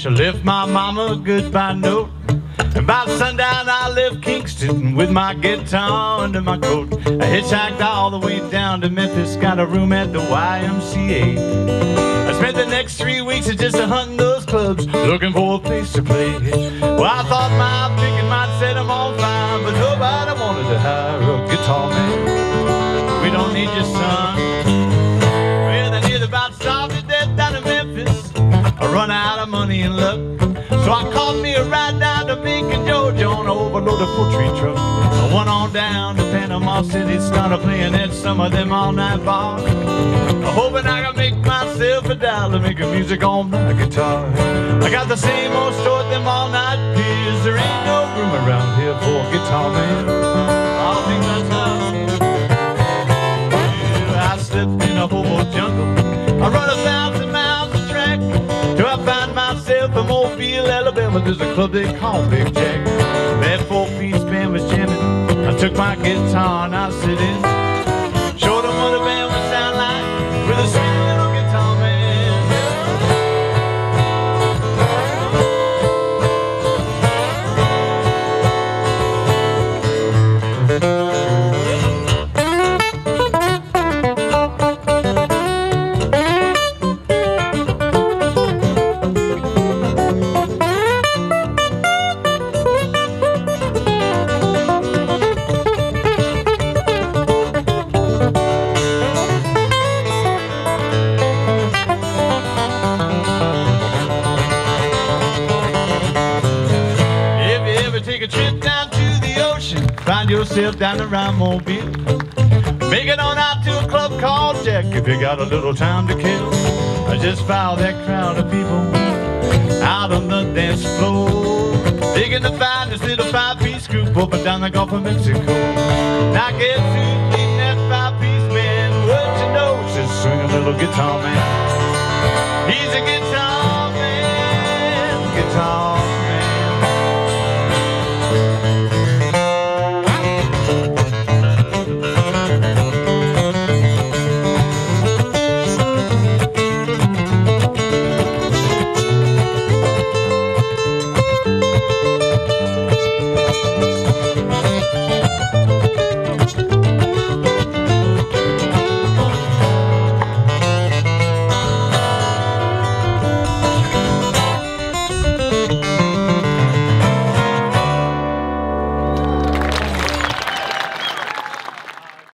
She left my mama a goodbye note. And by sundown, I left Kingston with my guitar under my coat. I hitchhiked all the way down to Memphis, got a room at the YMCA. I spent the next three weeks just hunting those clubs, looking for a place to play. Well, I thought my picking might set them on fire, but nobody wanted to hire a guitar man. And luck. So I caught me a ride down to Macon, Georgia on an overloaded poultry truck. I went on down to Panama City, started playing at some of them all-night bars. Hoping I can make myself a dollar making music on my guitar. I got the same old story, them all-night beers. There ain't no room around here for a guitar man. Alabama. There's a club they call Big Jack. That four-piece band was jamming. I took my guitar and I sit in. Showed them what a band would sound like with a sweet little guitar man. Find yourself down the Rhine Mobile. Make it on out to a club called Jack if you got a little time to kill. I just follow that crowd of people out on the dance floor. Digging find this little five-piece group up and down the Gulf of Mexico. Now get to leading that five-piece band. What you know, just swing a little guitar man. He's a guitar